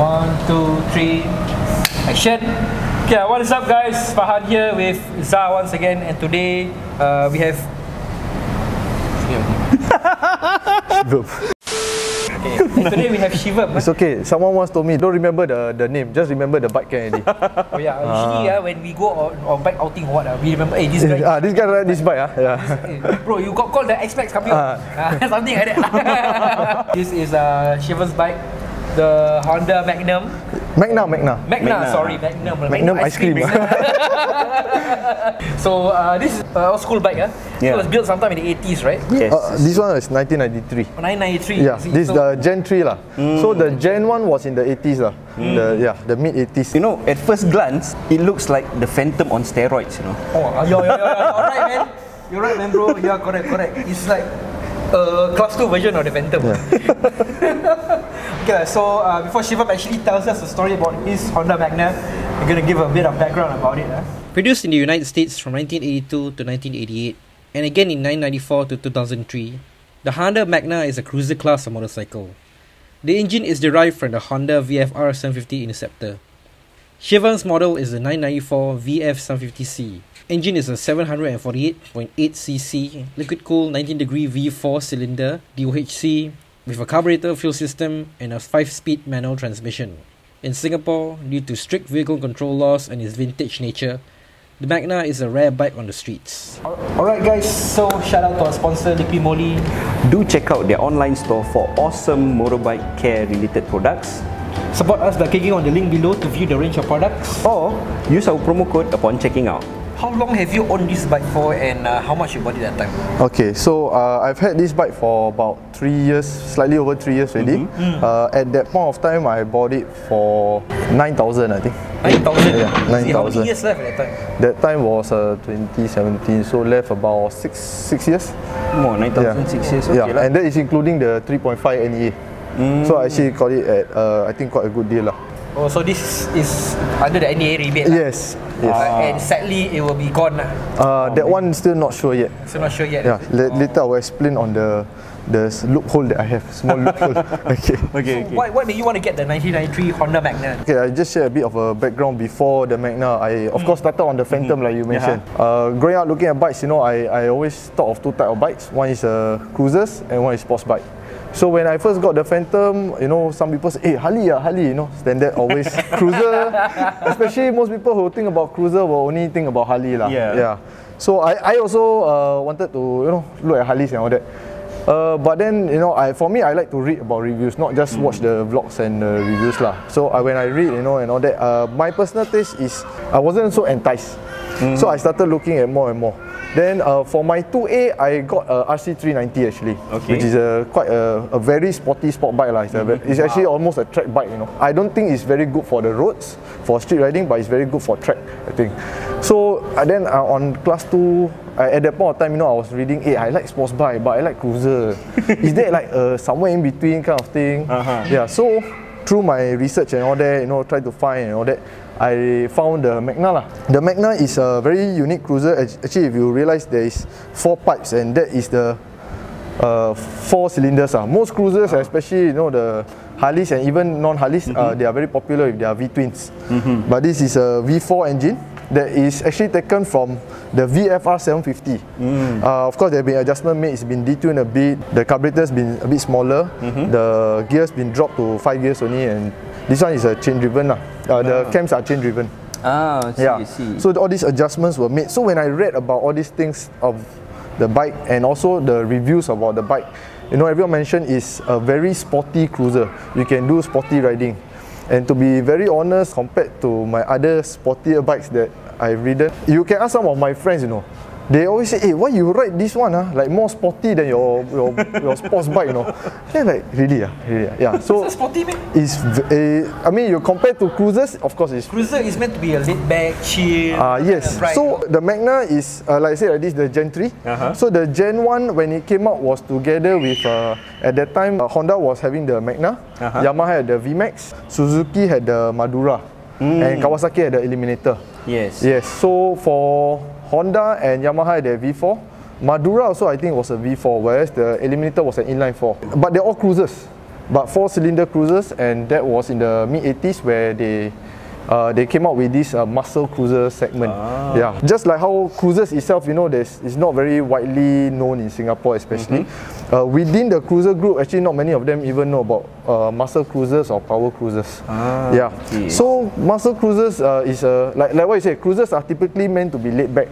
One, two, three, action. Okay, what is up, guys? Fahad here with Za once again, and today uh, we have. Okay, and today we have Shivam. It's okay. Someone once told me, don't remember the, the name, just remember the bike can already. Oh yeah, usually uh, when we go on, on bike outing or what, uh, we remember, hey, this guy. ah, this guy ride this bike, ah. Yeah. Hey, bro, you got called the X-Max coming uh. Something like that. this is uh, Shivam's bike, the Honda Magnum. Magna, Magna. Magna, sorry, Magnum. Magnum ice cream. so uh, this is uh, old school bike, ah. Yeah. It was built sometime in the 80s, right? Yes. Uh, this one is 1993. 1993. Yeah, is it? this is the Gen 3 lah. So the Gen 1 was in the 80s lah. The yeah, the mid 80s. You know, at first glance, it looks like the Phantom on steroids, you know. Oh, you're, you're, you're, you're right, man. You're right, man, bro. Yeah, correct, correct. It's like a class 2 version of the Phantom. okay, so uh, before Shivam actually tells us the story about his Honda Magna, we're going to give a bit of background about it. Huh? Produced in the United States from 1982 to 1988, and again in 1994 to 2003, the Honda Magna is a cruiser class of motorcycle. The engine is derived from the Honda VFR 750 Interceptor. Shivam's model is the 994 VF750C. Engine is a 748.8cc liquid cooled 19 degree V4 cylinder DOHC with a carburetor fuel system and a 5 speed manual transmission. In Singapore, due to strict vehicle control laws and its vintage nature, the Magna is a rare bike on the streets. Alright, guys, so shout out to our sponsor, Liqui Moly. Do check out their online store for awesome motorbike care related products Support us by clicking on the link below to view the range of products. or use our promo code upon checking out. How long have you owned this bike for and uh, how much you bought it at that time? Okay, so uh, I've had this bike for about three years, slightly over three years already. Uh, at that point of time, I bought it for 9,000 I think. 9,000. Yeah, See, How many 9,000. years left at that time? That time was uh, 2017, so left about six six years. More, 9,006 years, okay yeah, lah. and that is including the 3.5 NEA. So I actually got it at uh, I think quite a good deal lah. Oh, so this is under the NEA rebate. lah. Yes, yes. Uh, and sadly, it will be gone. lah. Uh, that one still not sure yet. So not sure yet. Yeah, la- later I will explain on the the loophole that I have, small loophole. okay. Okay, So what, what made you want to get the 1993 Honda Magna? Okay, I just share a bit of a background before the Magna. I of course started on the Phantom like you mentioned. Uh, growing up looking at bikes, you know, I, I always thought of two type of bikes. One is uh, cruisers and one is sports bike. So when I first got the Phantom, you know, some people say, hey, Harley, ah, Harley, you know, standard always cruiser. Especially most people who think about cruiser will only think about Harley lah. Yeah. yeah. So I, I also uh, wanted to, you know, look at Harleys and all that. Uh, but then you know, I for me I like to read about reviews, not just watch the vlogs and the reviews lah. So I, when I read, you know, and all that, uh, my personal taste is I wasn't so enticed. So I started looking at more and more. Then uh, for my 2A, I got a RC390 actually, Okay. which is a quite a, a very sporty sport bike lah. It's, a ve- it's actually almost a track bike, you know. I don't think it's very good for the roads, for street riding, but it's very good for track, I think. So uh, then uh, on class two, I, at that point of time, you know, I was reading, hey, I like sports bike, but I like cruiser. Is there like uh, somewhere in between kind of thing? Uh-huh. Yeah. So through my research and all that, you know, try to find and all that, I found the Magna lah. The Magna is a very unique cruiser. Actually, if you realize there is four pipes, and that is the uh, four cylinders. Ah, most cruisers, especially you know the Harleys and even non-Harleys, uh, they are very popular with their V twins. But this is a V4 engine that is actually taken from the VFR 750. Uh, of course, there have been adjustment made. It's been detuned a bit. The carburetor's been a bit smaller. The gears been dropped to five gears only, and this one is a chain driven. Uh, the cams are chain driven. Ah, see, Yeah. See. So all these adjustments were made. So when I read about all these things of the bike and also the reviews about the bike, you know, everyone mentioned is a very sporty cruiser. You can do sporty riding. And to be very honest, compared to my other sportier bikes that I've ridden, you can ask some of my friends, you know, they always say, hey, why you ride this one, ah? like more sporty than your, your, your sports bike, you know. They're like, really, ah? really ah?" Yeah, so that sporty, man? it's, eh, I mean, you compare to cruisers, of course, it's Cruiser is meant to be a laid back, chill. Ah yes. kind of. So the Magna is uh, like I said, like this the Gen 3. Uh-huh. So the Gen 1 when it came out was together with uh, at that time uh, Honda was having the Magna, Uh-huh. Yamaha had the VMAX, Suzuki had the Madura, Hmm. and Kawasaki had the Eliminator. Yes. Yes. So for Honda and Yamaha the V4. Madura also I think was a V4, whereas the Eliminator was an inline 4. But they're all cruisers. but four cylinder cruisers, and that was in the mid 80s where they uh, they came out with this uh, muscle cruiser segment. Yeah, just like how cruisers itself, you know, there's it's not very widely known in Singapore, especially. Uh, within the cruiser group, actually, not many of them even know about uh, muscle cruisers or power cruisers. yeah. okay. So muscle cruisers uh, is a like like what you say. Cruisers are typically meant to be laid back.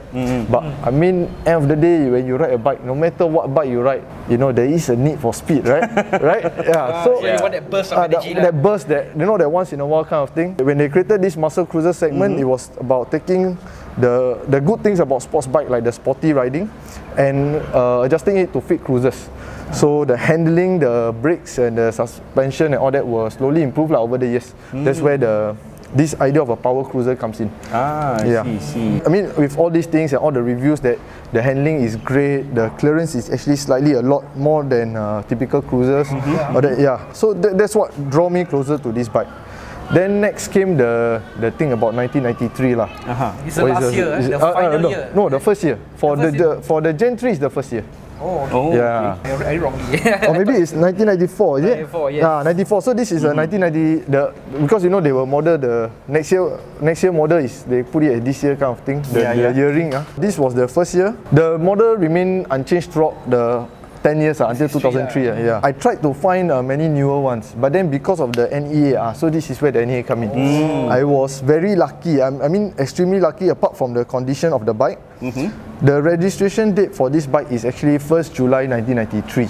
But I mean, end of the day, when you ride a bike, no matter what bike you ride, you know there is a need for speed, right? right? Yeah. so so you want that burst of uh, energy that, lah. that burst that you know that once in a while kind of thing. When they created this muscle cruiser segment, it was about taking the the good things about sports bike like the sporty riding and uh, adjusting it to fit cruisers. So the handling, the brakes and the suspension and all that were slowly improved lah over the years. That's where the this idea of a power cruiser comes in. Ah, I Yeah. see, see. I mean, with all these things and all the reviews that the handling is great, the clearance is actually slightly a lot more than uh, typical cruisers. Or that, yeah, so tha- that's what draw me closer to this bike. Then next came the the thing about 1993 lah. Aha. It's the What is last year, eh? is the it- uh, uh, final no, year. No, the first year. For The the, first the for the Gen 3 is the first year. Oh, okay. Oh, Yeah. I read it wrongly. or maybe it's 1994, is it? 94, yes. Yeah, 94. So this is a 1990. The because you know they will model the next year. Next year model is they put it at this year kind of thing. The, Yeah, the yeah. earring. Ah, this was the first year. The model remained unchanged throughout the 10 years ah, until 2003. ah, yeah. I tried to find uh, many newer ones, but then because of the NEA, ah, so this is where the NEA come in. I was very lucky. I'm, I mean, extremely lucky. Apart from the condition of the bike, the registration date for this bike is actually 1st July 1993.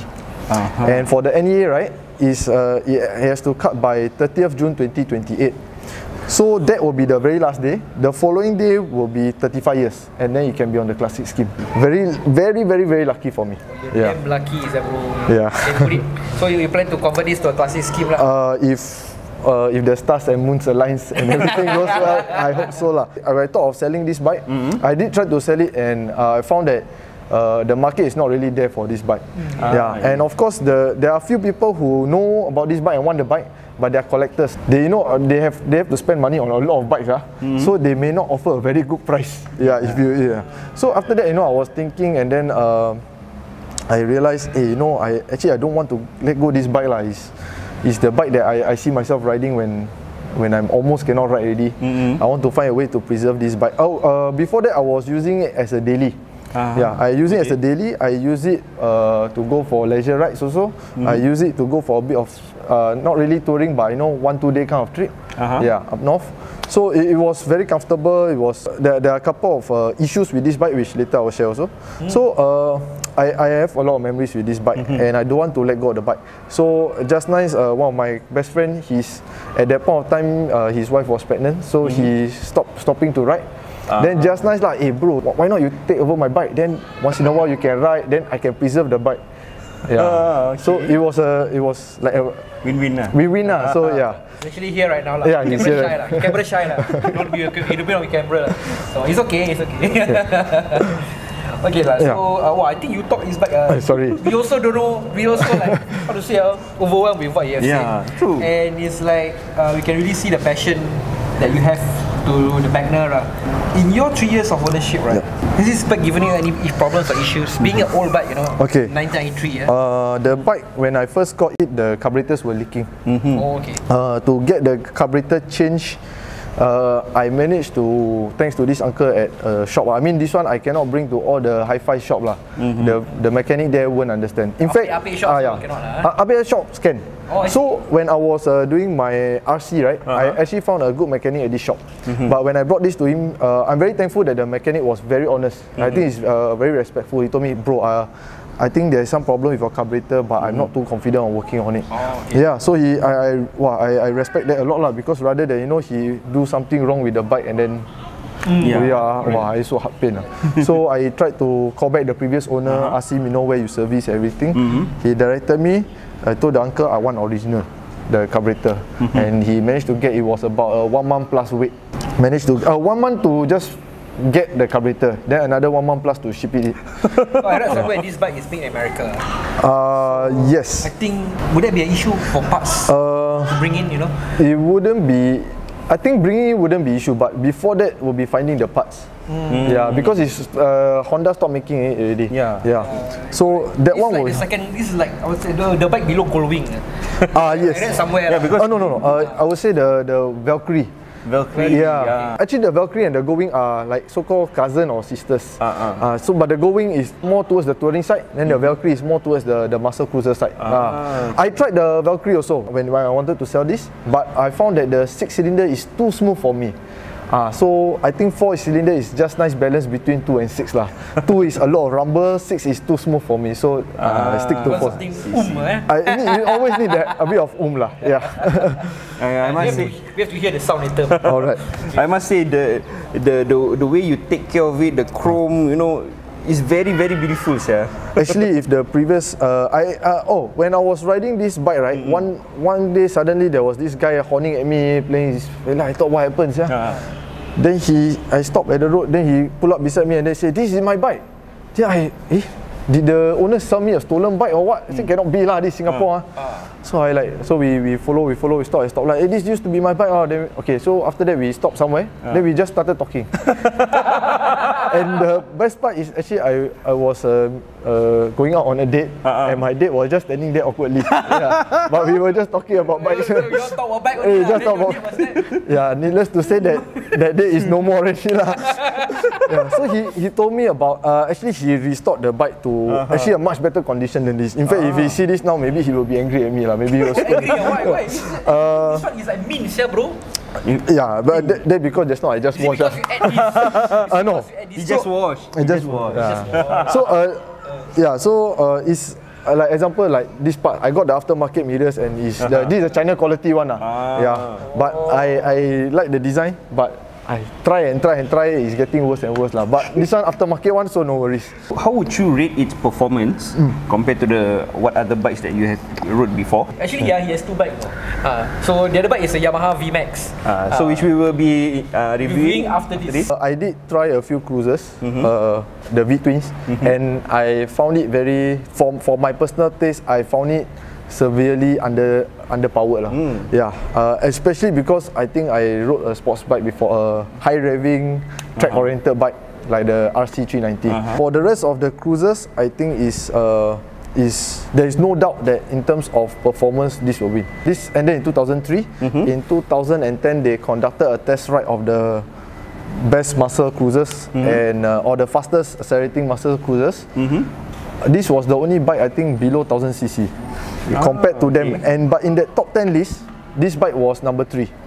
Uh-huh. And for the NEA, right, is uh, it has to cut by 30th June 2028. So that will be the very last day. The following day will be 35 years, and then you can be on the classic scheme. Very, very, very, very lucky for me. Yeah. damn lucky is that bro. Yeah. So you, you plan to convert this to a classic scheme lah. Uh, if uh, if the stars and moons aligns and everything goes well, I hope so lah. I thought of selling this bike. I did try to sell it, and uh, I found that. Uh, the market is not really there for this bike. Yeah, and of course, the there are few people who know about this bike and want the bike, but they are collectors. They you know uh, they have they have to spend money on a lot of bikes, ah. So they may not offer a very good price. Yeah, if you yeah. So after that, you know, I was thinking, and then. Uh, I realized, hey, you know, I actually I don't want to let go this bike lah. It's, it's the bike that I, I see myself riding when when I'm almost cannot ride already. I want to find a way to preserve this bike. Oh, uh, before that I was using it as a daily. Ah, yeah, I use it as a daily. I use it uh, to go for leisure rides also. I use it to go for a bit of uh, not really touring, but you know one two day kind of trip. Uh-huh. Yeah, up north. So it, it was very comfortable. It was there, there are a couple of uh, issues with this bike which later I will share also. So uh, I, I have a lot of memories with this bike and I don't want to let go of the bike. So just nice, uh, one of my best friend, he's at that point of time uh, his wife was pregnant, so he stopped stopping to ride. Then just nice like, hey bro, why not you take over my bike? Then once in a while you can ride, then I can preserve the bike. Yeah. Ah, So it was a it was like a Win-win lah. win-win lah. So yeah. He's actually here right now lah. Yeah, camera he's here shy lah. Camera shy lah. He don't be he don't be on camera lah. So it's okay, it's okay. okay lah. Yeah. So uh, well, I think you talk is back. Uh, Uh, sorry. We also don't know. We also like how to say uh, overwhelmed with what you have Yeah, said. true. And it's like uh, we can really see the passion that you have to the Magna. lah. In your three years of ownership, right? Has this bike given you any problems or issues? Being an old bike, you know. Okay. 1993. Yeah. Uh, the bike when I first got it, the carburetors were leaking. oh, okay. Uh, to get the carburetor changed, uh, I managed to thanks to this uncle at a shop. I mean, this one I cannot bring to all the hi-fi shop lah. The the mechanic there won't understand. In Ape- fact, shop ah, also yeah, cannot lah, uh, ape shops can. Oh, so when I was uh, doing my RC, right, I actually found a good mechanic at this shop. But when I brought this to him, uh, I'm very thankful that the mechanic was very honest. I think he's uh, very respectful. He told me, bro, uh, I think there's some problem with your carburetor, but I'm not too confident on working on it. Oh, okay. Yeah, so he, I, I, wow, I, I respect that a lot lah because rather than you know he do something wrong with the bike and then Yeah. yeah, wow, it's so heart pain so I tried to call back the previous owner, ask him you know where you service everything. He directed me. I told the uncle I want original, the carburetor, and he managed to get it was about a one month plus wait. Managed to uh, one month to just get the carburetor, then another one month plus to ship it. Oh, I read somewhere this bike is made in America. Uh, yes. I think would that be an issue for parts Uh, to bring in? You know. It wouldn't be I think bringing it wouldn't be issue, but before that we'll be finding the parts. Yeah, because it's uh, Honda stopped making it already. Yeah. yeah. So that It's one like was the second. This is like I would say the, the bike below Gold Wing. ah yes. I read somewhere. Yeah, because- Oh no no no. Uh, I would say the the Valkyrie. Valkyrie. Yeah. Actually, the Valkyrie and the Gold Wing are like so-called cousin or sisters. Ah, ah. Uh, so, but the Gold Wing is more towards the touring side, then the Valkyrie is more towards the, the muscle cruiser side. Ah. I tried the Valkyrie also when, when I wanted to sell this, but I found that the six cylinder is too smooth for me. Ah, so I think four cylinder is just nice balance between two and six lah. two is a lot of rumble, six is too smooth for me. So uh, I stick to four. something um eh. I need, you always need that, a bit of um lah. Yeah. I, I We must have, to, we have to hear the sound later. All right. I must say the, the the the way you take care of it, the chrome, you know, is very very beautiful, sir. Actually, if the previous, uh, I uh, oh, when I was riding this bike, right, one one day suddenly there was this guy horning at me, playing his. I thought, what happens, yeah? Ah. Then he, I stopped at the road. Then he pull up beside me and then say, "This is my bike." Then I, eh, did the owner sell me a stolen bike or what? I said, cannot be lah, this Singapore ah. So I like, so we, we follow, we follow, we stop, I stop. Like, eh, this used to be my bike. Oh, then okay. So after that we stopped somewhere. Then we just started talking. and the best part is actually I, I was uh, uh, going out on a date and my date was just standing there awkwardly. yeah. But we were just talking about bikes. So you all talk about bike Eh, only lah. just talk about. name was there. yeah, needless to say that that day is no more already lah. yeah, so he he told me about uh, actually he restored the bike to actually a much better condition than this. In fact, if he see this now, maybe he will be angry at me lah. Maybe he will Angry or why? Why? This, Uh, this one is like mean, sia, bro. Yeah, but that, that because just now I just watched. because know. You add this He just so- wash. I just yeah. So uh, yeah, so uh, is uh, like example like this part. I got the aftermarket mirrors and is the, this is a China quality one lah. Yeah, but I I like the design, but I try and try and try. It's getting worse and worse lah. But this one aftermarket one, so no worries. How would you rate its performance compared to the what other bikes that you have rode before? Actually, yeah, he has two bikes. Uh, so the other bike is a Yamaha VMAX. Uh, so which we will be uh, reviewing reviewing after this. Uh, I did try a few cruises, uh, the V twins, and I found it very for for my personal taste. I found it severely under underpowered lah. Yeah, uh, especially because I think I rode a sports bike before, a high revving track oriented bike like the RC390. For the rest of the cruisers, I think is. Uh, is there is no doubt that in terms of performance this will win. This ended in 2003. In 2010 they conducted a test ride of the best muscle cruisers and uh, or the fastest accelerating muscle cruisers. This was the only bike I think below 1000 cc compared to them. And but in the top 10 list, this bike was number three.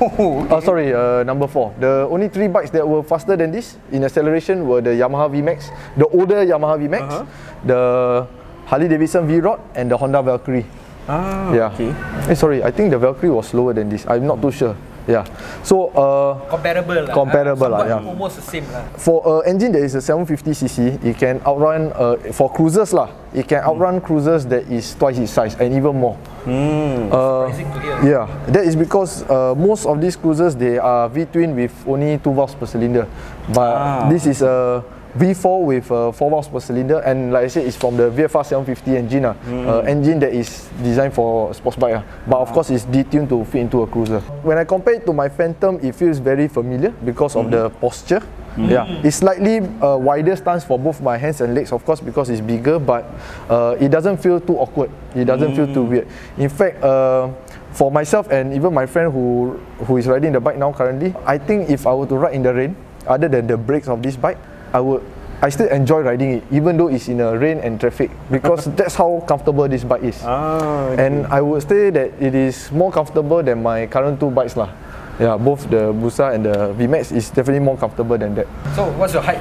Oh, sorry, uh, number four. The only three bikes that were faster than this in acceleration were the Yamaha VMAX, the older Yamaha VMAX, the Harley Davidson V-Rod, and the Honda Valkyrie. Ah, yeah. okay. Eh, sorry, I think the Valkyrie was slower than this. I'm not too sure. Yeah. So uh, Comparable lah. Comparable lah, yeah. Almost the same lah. for an engine that is a 750cc, it can outrun uh, for cruisers lah. It can outrun cruisers that is twice its size and even more. Uh, Surprising to hear. yeah, that is because uh, most of these cruisers they are V twin with only two valves per cylinder, but Ah. this is a V4 with uh, four valves per cylinder, and like I said, it's from the VFR 750 engine, uh, uh, engine that is designed for sports bike. Uh, but of course, it's detuned to fit into a cruiser. When I compare it to my Phantom, it feels very familiar because of the posture. Yeah, it's slightly uh, wider stance for both my hands and legs, of course, because it's bigger, but uh, it doesn't feel too awkward. It doesn't feel too weird. In fact, uh, for myself and even my friend who who is riding the bike now currently, I think if I were to ride in the rain, other than the brakes of this bike, I would I still enjoy riding it, even though it's in a rain and traffic, because that's how comfortable this bike is. Ah, And I would say that it is more comfortable than my current two bikes lah. Yeah, both the Busa and the VMAX is definitely more comfortable than that. So what's your height?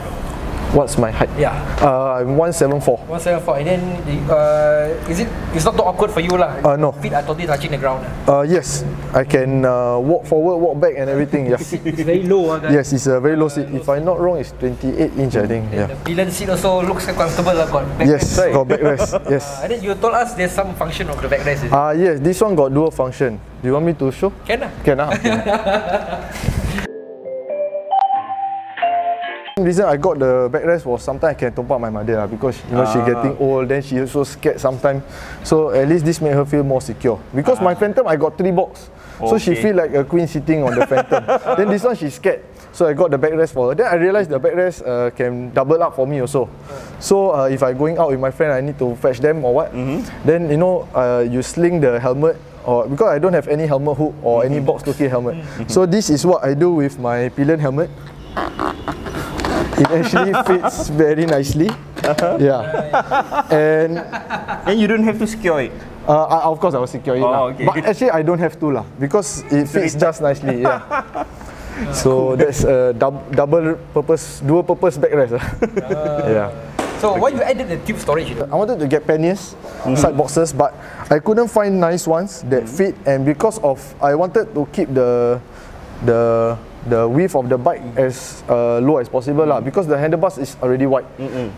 What's my height? Yeah. Uh, I'm 174. 174 and then the, uh, is it it's not too awkward for you lah? Uh, no. Feet are totally touching the ground. Uh, yes, I can uh, walk forward, walk back, and everything. Yes. It's very low, ah, guys. Yes, it's a very low seat. If I'm not wrong, it's 28 inch, I think. Yeah. The pillion seat also looks comfortable lah. Got Yes, backrest. got backrest. Yes. Uh, and then you told us there's some function of the backrest. Is it? Ah, yes, this one got dual function. Do you want me to show? Can lah. Can ah. reason I got the backrest was sometimes I can tompak my mother because you know she getting old then she also scared sometimes so at least this made her feel more secure because my phantom I got three box So she feel like a queen sitting on the phantom. then this one she's scared. So I got the backrest for her. Then I realized the backrest uh, can double up for me also. So uh, if I going out with my friend, I need to fetch them or what. Then you know uh, you sling the helmet or because I don't have any helmet hook or any box Tokyo helmet. So this is what I do with my pillion helmet. It actually fits very nicely. Yeah. And And you don't have to secure it. uh, I, of course I will secure it Oh, lah. okay. But actually I don't have to lah because it fits just nicely. Yeah. So that's a dub- double purpose, dual purpose backrest. lah. yeah. So why you added the tube storage? I wanted to get panniers, side boxes, but I couldn't find nice ones that fit. And because of I wanted to keep the the the width of the bike as uh, low as possible lah, because the handlebars is already wide.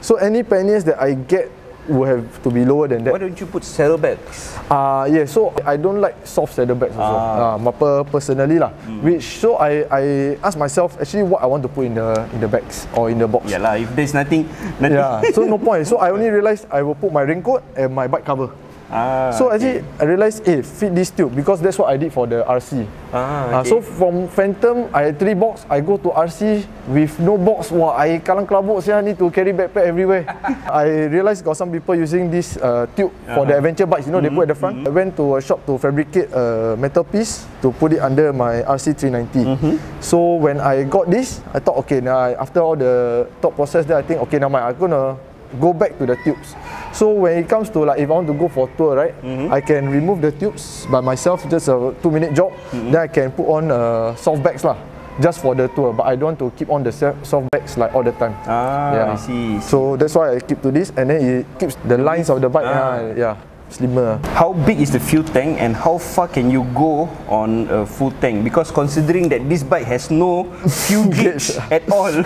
So any panniers that I get will have to be lower than Why that. don't you put saddlebags? Uh, yeah, so I don't like soft saddlebags also. Ah. Uh, per- personally lah. Which so I I ask myself actually what I want to put in the in the bags or in the box. Yeah lah. If there's nothing, nothing. Yeah, so no point. So I only realized I will put my raincoat and my bike cover. Ah, So actually, I realized, eh, fit this tube because that's what I did for the RC. Ah, Ah, so from Phantom, I three box. I go to RC with no box. Wah, I kalang kelabuk saya need to carry backpack everywhere. I realized got some people using this uh, tube for the adventure bikes. You know, they put at the front. I went to a shop to fabricate a metal piece to put it under my RC 390. So when I got this, I thought, okay, now I- after all the thought process, there, I think, okay, now I'm gonna go back to the tubes. So when it comes to like if I want to go for tour, right, I can remove the tubes by myself, just a two minute job. Then I can put on uh, soft bags lah, just for the tour. But I don't want to keep on the soft bags like all the time. Ah, yeah. I see. So that's why I keep to this, and then it keeps the lines of the bike, Ah. uh, yeah, slimmer. How big is the fuel tank and how far can you go on a full tank? Because considering that this bike has no fuel gauge at all.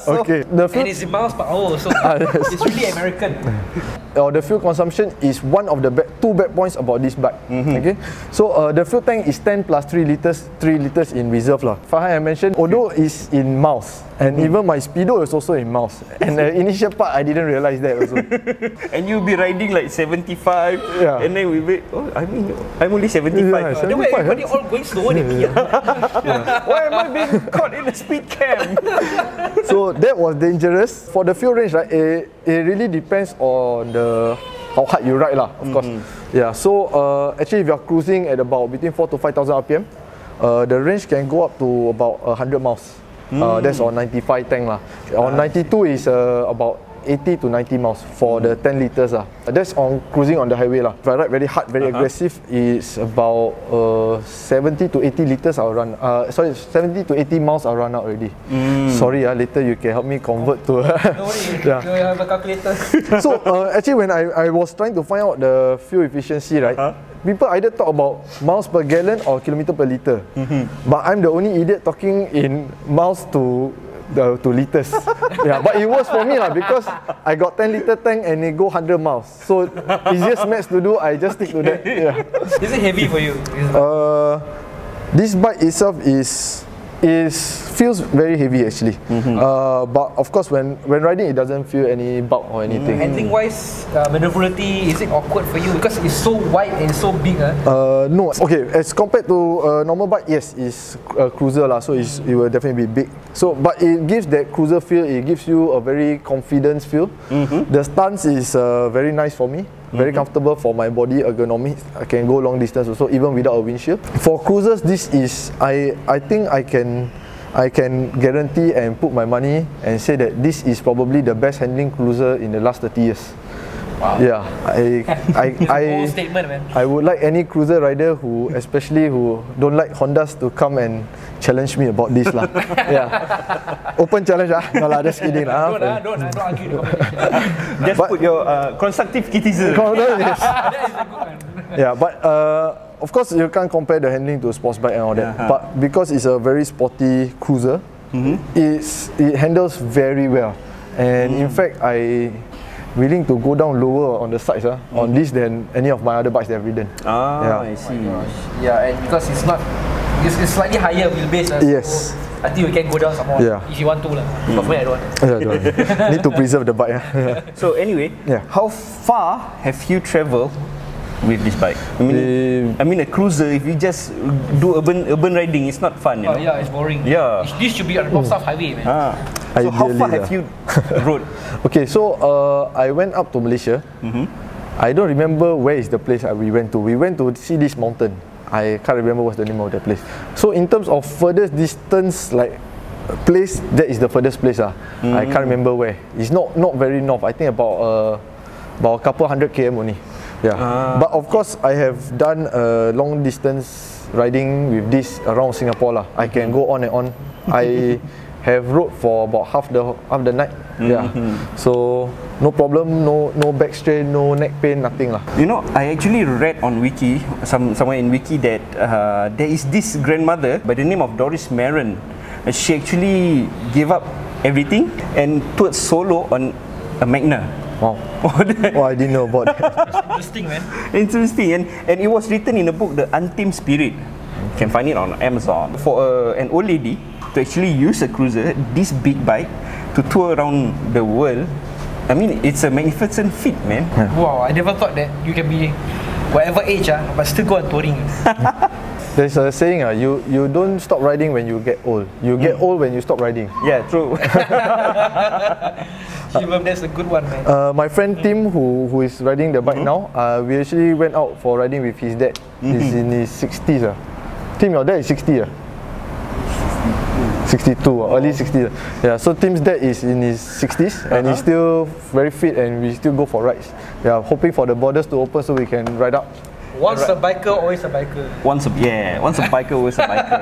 so, Okay, the And fuel, it's in miles per hour, so it's really American. or the fuel consumption is one of the ba- two bad points about this bike. Okay, so uh, the fuel tank is 10 plus 3 liters, 3 liters in reserve lah. Farhan I mentioned, although is in miles, and even my speedo is also in mouse. And the initial part I didn't realize that also. and you'll be riding like 75 Yeah. and then we wait, oh, I mean, I'm only 75. Yeah, 75. Then why 75, everybody all going slower than me? Why am I being caught in a speed cam? so that was dangerous. For the fuel range, right, it, it really depends on the how hard you ride lah, of course. Yeah. So uh, actually, if you're cruising at about between four to five thousand RPM, uh, the range can go up to about hundred miles. Uh, that's on 95 tank lah. On 92 is uh, about 80 to 90 miles for the 10 liters lah. That's on cruising on the highway lah. If I ride very hard, very aggressive, it's about uh, 70 to 80 liters I'll run. Uh, sorry, 70 to 80 miles I'll run out already. Sorry, ah, later you can help me convert to. Don't worry, Yeah. you have a calculator. so uh, actually, when I, I was trying to find out the fuel efficiency, right, people either talk about miles per gallon or kilometer per liter. But I'm the only idiot talking in miles to the to liters. yeah, but it works for me lah because I got 10 liter tank and it go 100 miles. So easiest maths to do, I just stick to that. Yeah. Is it heavy for you? Uh, this bike itself is is feels very heavy actually. Uh, but of course, when when riding, it doesn't feel any bulk or anything. Handling wise, uh, maneuverability, is it awkward for you? Because it's so wide and so big. Uh? Uh, no. Okay, as compared to a normal bike, yes, it's a cruiser lah. So it's, it will definitely be big. So, but it gives that cruiser feel. It gives you a very confidence feel. The stance is uh, very nice for me. Very mm-hmm. comfortable for my body ergonomics. I can go long distance also, even without a windshield. For cruisers, this is I I think I can. I can guarantee and put my money and say that this is probably the best handling cruiser in the last 30 years. Wow. Yeah, I I I statement, man. I would like any cruiser rider who, especially who don't like Hondas, to come and challenge me about this lah. yeah, open challenge ah. No lah, just kidding lah. Don't, uh, don't, uh, don't argue the competition. Just But- put your uh, constructive criticism. Honda, yes. that is a good one. Yeah, but uh, of course you can't compare the handling to a sports bike and all that. Uh-huh. But because it's a very sporty cruiser, it's it handles very well. And in fact, I willing to go down lower on the sides ah, on this than any of my other bikes that I've ridden. Ah, Yeah. I see. Yeah, and because it's not, it's, it's slightly higher wheelbase. Uh, Yes. So I think you can go down some more Yeah. if you want to. lah. But for me, I don't want. Yeah, don't worry. Need to preserve the bike. ah. So anyway, Yeah. how far have you traveled with this bike? I mean, The- I mean a cruiser. If you just do urban urban riding, it's not fun. You Oh know. yeah, it's boring. Yeah. This should be on North South Highway, man. Ah. So how far have you rode? Okay, so uh, I went up to Malaysia. I don't remember where is the place we went to. We went to see this mountain. I can't remember what's the name of the place. So in terms of furthest distance, like place, that is the furthest place. Ah, I can't remember where. It's not not very north. I think about uh, about a couple hundred km only. Yeah. But of course, I have done uh, long distance riding with this around Singapore lah. I can go on and on. I have rode for about half the half the night. Yeah. So no problem, no no back strain, no neck pain, nothing lah. You know, I actually read on Wiki, some somewhere in Wiki that uh, there is this grandmother by the name of Doris Maron. Uh, She actually gave up everything and put solo on a Magna. Wow. Oh, Oh, I didn't know about that. Interesting, man. Interesting, and and it was written in a book, The Untamed Spirit. You can find it on Amazon. For uh, an old lady to actually use a cruiser, this big bike, to tour around the world, I mean, it's a magnificent feat, man. Wow, I never thought that you can be whatever age, ah, but still go on touring. There's a saying, uh, you you don't stop riding when you get old. You get old when you stop riding. Yeah, true. Shivam, that's a good one, man. Uh, my friend Tim, who who is riding the bike now, uh, we actually went out for riding with his dad. He's in his 60s. Uh. Tim, your dad is 60. Uh. 62, uh, early 60s. Yeah, so Tim's dad is in his 60s and he's still very fit and we still go for rides. Yeah, hoping for the borders to open so we can ride up. Once a biker, always a biker. once a yeah, once a biker, always a biker.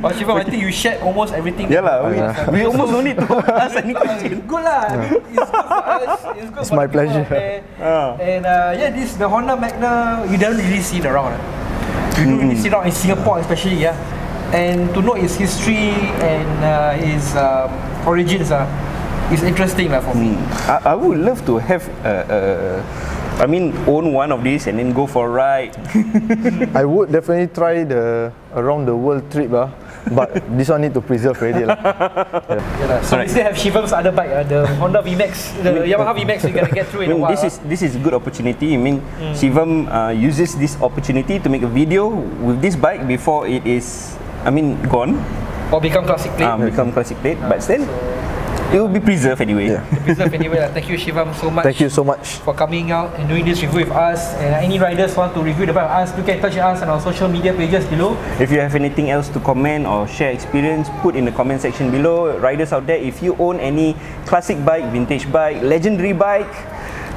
Oh, Shivam, I think you shared almost everything. yeah lah, we, Yeah. we almost don't need to ask any question. Good lah. I mean, It's good for us. It's good It's for my pleasure. out there. Ah. And uh, yeah, this the Honda Magna. You don't really see it around. ah. You don't really see it around in Singapore, especially. Yeah. And to know its history and uh, its um, origins, uh, is interesting lah for me. I, I would love to have a, a, I mean, own one of these and then go for a ride. I would definitely try the around the world trip, uh, but this one need to preserve already. lah. Yeah, lah. so we still have Shivam's other bike, uh, the Honda VMAX, the Yamaha VMAX. We gotta get through I in a while. this is this is a good opportunity. I mean, Shivam uh, uses this opportunity to make a video with this bike before it is, I mean, gone, or become classic plate. um, become classic plate. But then, it will be preserved anyway. Yeah. Preserve anyway. lah. Thank you, Shivam, so much. Thank you so much. for coming out and doing this review with us. And uh, any riders want to review the bike with us, you can touch us on our social media pages below. If you have anything else to comment or share experience, put in the comment section below. Riders out there, if you own any classic bike, vintage bike, legendary bike,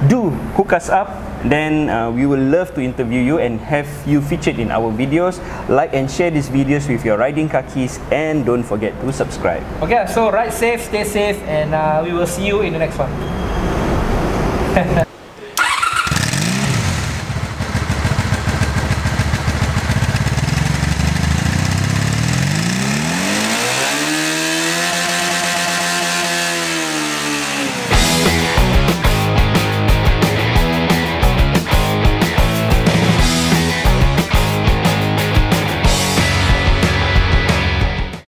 do hook us up. Then uh, we will love to interview you and have you featured in our videos. Like and share these videos with your riding kakis and don't forget to subscribe. Okay, so ride safe, stay safe, and uh, we will see you in the next one.